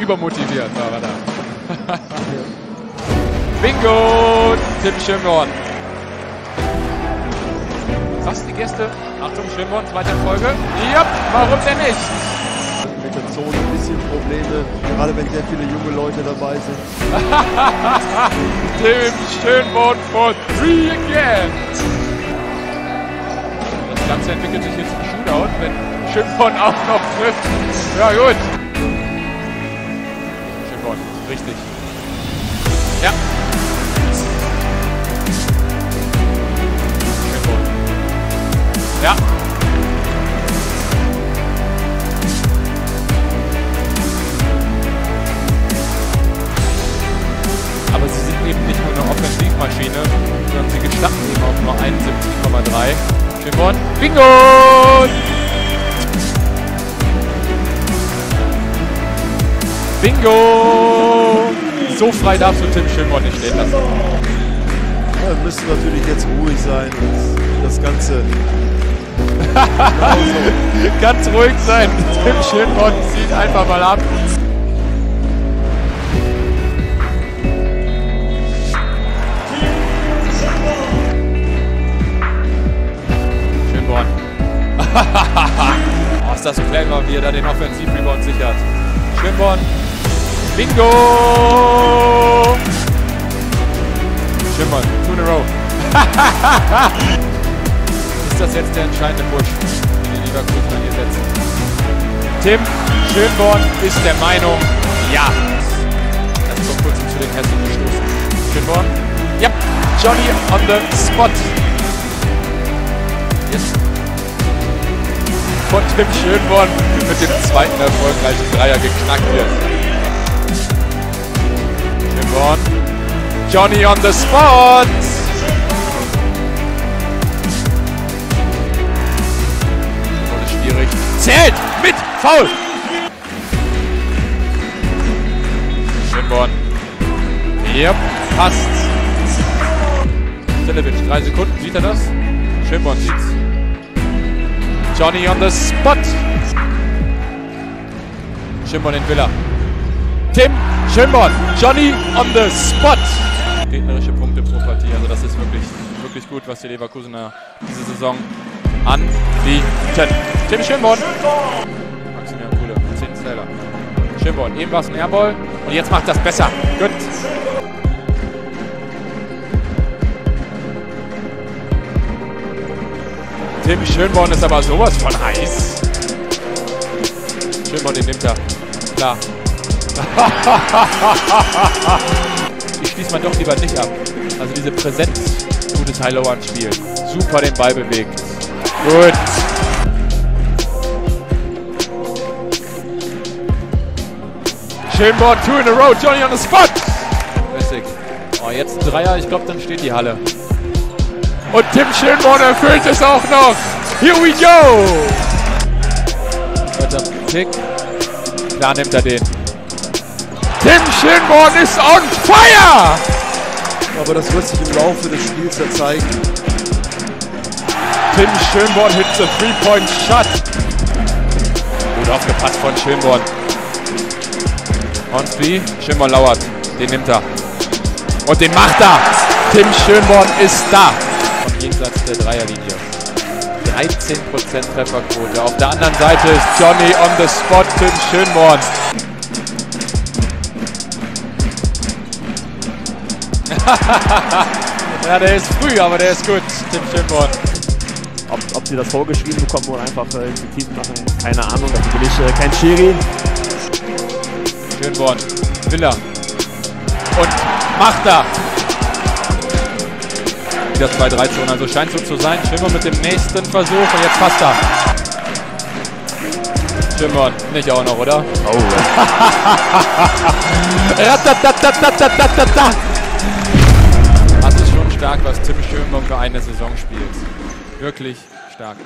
Übermotiviert war er da. Bingo! Tim Schönborn. Was, die Gäste? Achtung, Schönborn, zweite Folge. Ja, warum denn nicht? mit der Zone ein bisschen Probleme, gerade wenn sehr viele junge Leute dabei sind. Tim Schönborn for three again. Das Ganze entwickelt sich jetzt zum Shootout, wenn Schönborn auch noch trifft. Ja gut. Richtig. Ja. Ja. aber sie sind eben nicht nur eine Offensivmaschine, sondern sie gestatten eben auch nur 71,3. Schönborn. Bingo! Bingo! So frei darfst du Tim Schönborn nicht stehen lassen. Ja, wir müssen natürlich jetzt ruhig sein und das Ganze Ganz ruhig sein. Tim Schönborn zieht einfach mal ab. Schönborn. oh, ist das clever, wie er da den Offensiv-Rebound sichert. Schönborn. Bingo! Schönborn, two in a row. ist das jetzt der entscheidende Push, den die Leverkusener hier setzen? Tim Schönborn ist der Meinung, ja. Erst vor kurzem zu den Hessen gestoßen. Schönborn. Ja, Johnny on the spot. Jetzt von Tim Schönborn mit dem zweiten erfolgreichen Dreier geknackt wird. Schönborn. Johnny on the spot. Wurde schwierig. Zählt mit Foul. Schönborn. Yep, passt. Selevic, drei Sekunden, sieht er das? Schönborn sieht's. Johnny on the spot. Schönborn in Villa. Tim Schönborn. Johnny on the spot. Gegnerische Punkte pro Partie. Also das ist wirklich, wirklich gut, was die Leverkusener diese Saison anbieten. Tim Schönborn. Maximilian Kuhle. 10 Zähler. Schönborn. Eben war es ein Airball. Und jetzt macht das besser. Gut. Tim Schönborn ist aber sowas von heiß. Schönborn, den nimmt er. Klar. ich schließe mal doch lieber nicht ab. Also diese Präsenz gutes High Low Spiel. Super den Ball bewegt. Gut. Schönborn, two in a row, Johnny on the spot. Mäßig. Oh, jetzt ein Dreier, ich glaube, dann steht die Halle. Und Tim Schönborn erfüllt es auch noch. Here we go. Klar nimmt er den. Tim Schönborn ist on fire. Aber das wird sich im Laufe des Spiels ja zeigen. Tim Schönborn hits a three-point shot. Gut aufgepasst von Schönborn. Hornsby, Schönborn lauert. Den nimmt er. Und den macht er. Tim Schönborn ist da. Vom jenseits der Dreierlinie. 13% Trefferquote. Auf der anderen Seite ist Johnny on the spot, Tim Schönborn. ja, der ist früh, aber der ist gut, Tim Schönborn. Ob, ob sie das vorgeschrieben bekommen oder einfach äh, instinktiv machen, keine Ahnung. Dafür bin ich äh, kein Schiri. Schönborn, Villa. Und macht er. Wieder 2-3-Zone, also scheint so zu sein. Schönborn mit dem nächsten Versuch und jetzt passt er. Schönborn, nicht auch noch, oder? Oh, Ratatatatatatatata. Stark, was Tim Schönborn für eine Saison spielt. Wirklich stark.